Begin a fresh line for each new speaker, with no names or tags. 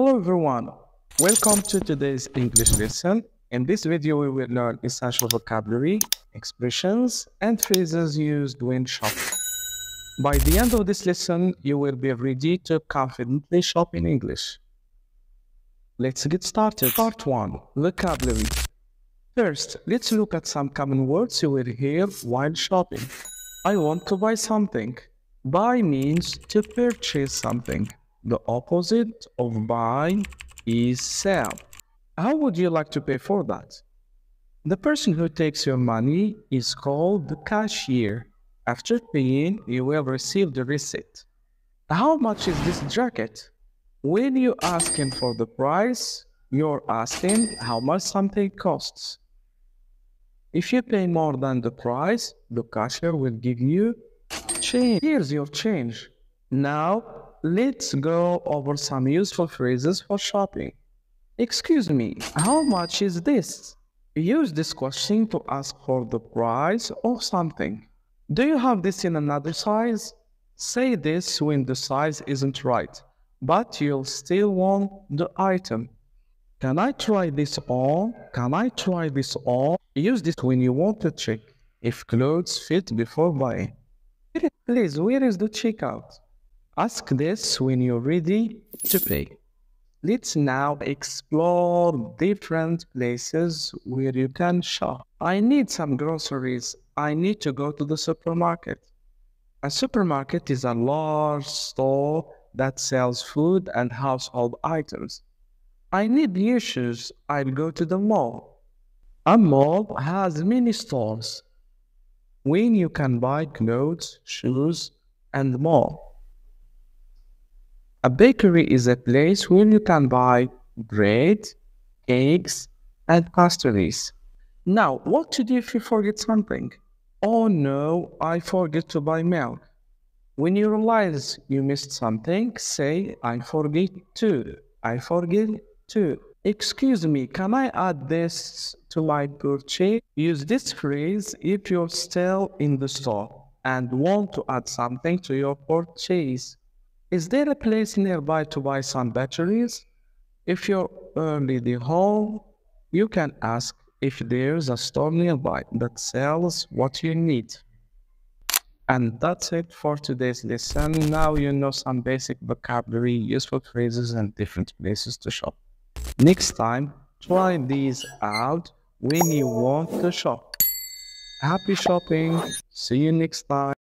Hello everyone, welcome to today's English lesson. In this video, we will learn essential vocabulary, expressions, and phrases used when shopping. By the end of this lesson, you will be ready to confidently shop in English. Let's get started. Part 1 Vocabulary. First, let's look at some common words you will hear while shopping. I want to buy something. Buy means to purchase something. The opposite of buy is sell. How would you like to pay for that? The person who takes your money is called the cashier. After paying, you will receive the receipt. How much is this jacket? When you asking for the price, you're asking how much something costs. If you pay more than the price, the cashier will give you change. Here's your change. Now, let's go over some useful phrases for shopping. Excuse me, how much is this? Use this question to ask for the price of something. Do you have this in another size? Say this when the size isn't right, but you'll still want the item. Can I try this on? Can I try this on? Use this when you want to check if clothes fit before buying. Please, where is the checkout? Ask this when you're ready to pay. Let's now explore different places where you can shop. I need some groceries. I need to go to the supermarket. A supermarket is a large store that sells food and household items. I need new shoes. I'll go to the mall. A mall has many stores when you can buy clothes, shoes, and more. A bakery is a place where you can buy bread, cakes, and pastries. Now, what to do if you forget something? Oh no, I forget to buy milk. When you realize you missed something, say, I forget to. I forget to. Excuse me, can I add this to my purchase? Use this phrase if you're still in the store and want to add something to your purchase. Is there a place nearby to buy some batteries? If you're early the home, you can ask if there's a store nearby that sells what you need. And that's it for today's lesson. Now you know some basic vocabulary, useful phrases, and different places to shop. Next time, try these out when you want to shop. Happy shopping! See you next time.